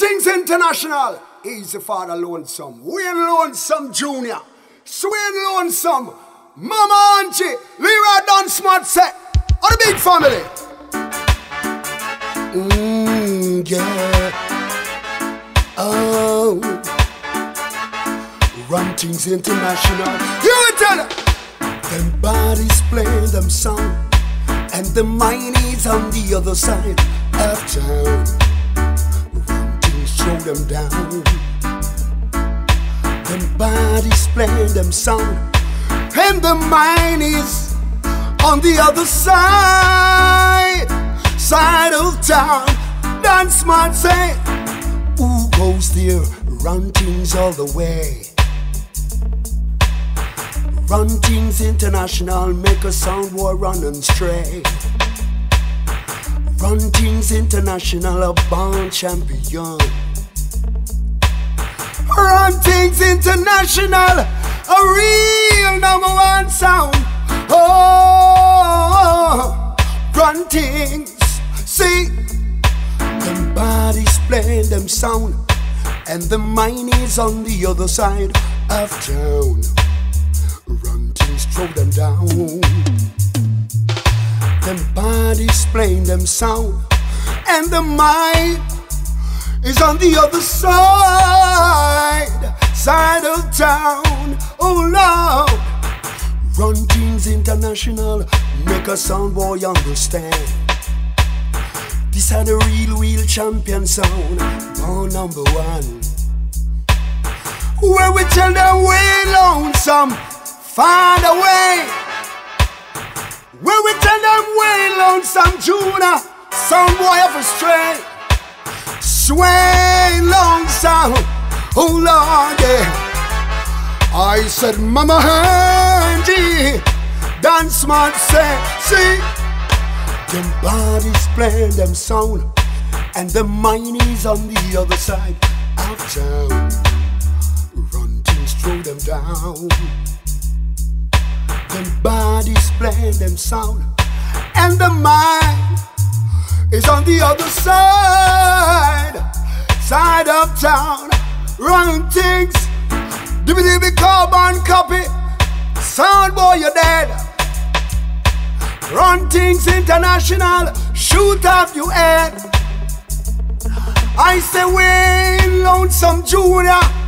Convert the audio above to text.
Things International. Easy Father Lonesome. Wayne Lonesome Jr. Swain Lonesome. Mama Auntie. Leroy Don Smart set. Or the big family. Mmm, yeah. Oh. Run Things International. You tell them. Them bodies play them song. And the mine is on the other side of town throw them down. Them bodies play them song, and the mine is on the other side, side of town. Dance man say, who goes there? Run things all the way. Run things international, make a sound war run and stray. Run things international, a born champion. Run things international, a real number one sound. Oh, run things, see, them bodies play them sound, and the mine is on the other side of town. Run things, throw them down. Them bodies playing them sound, and the mine is on the other side, side of town. Oh Lord, run things international, make a sound boy understand. This are the real, real champion sound, born number one. Where we tell them we lonesome, find a way. Where we tell them we lonesome, Juna, sound boy of a strength sway long sound. Oh Lord, yeah. I said, Mama Handy, dance smart say, see, them bodies play them sound, and the mine is on the other side of town. Run things, throw them down. Them bodies play them sound, and the mine is on the other side, side of town. Run things, dibby carbon copy. Sound boy, you're dead. Run things international, shoot off your head. I say, Wayne Lonesome Junior.